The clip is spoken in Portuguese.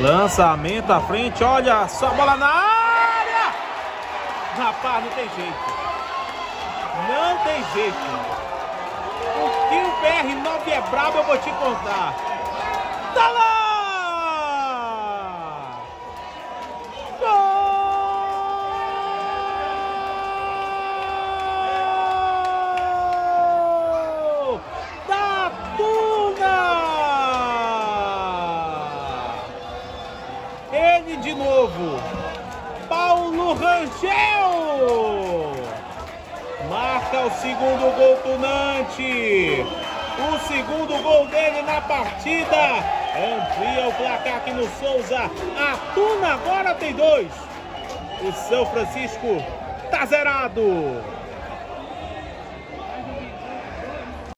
Lançamento à frente, olha só a bola na área! Rapaz, não tem jeito. Não tem jeito. O que o BR9 é brabo, eu vou te contar. Tá lá! Ele de novo. Paulo Rangel! Marca o segundo gol tunante. O segundo gol dele na partida. Amplia o placar aqui no Souza. A Tuna agora tem dois. O São Francisco tá zerado.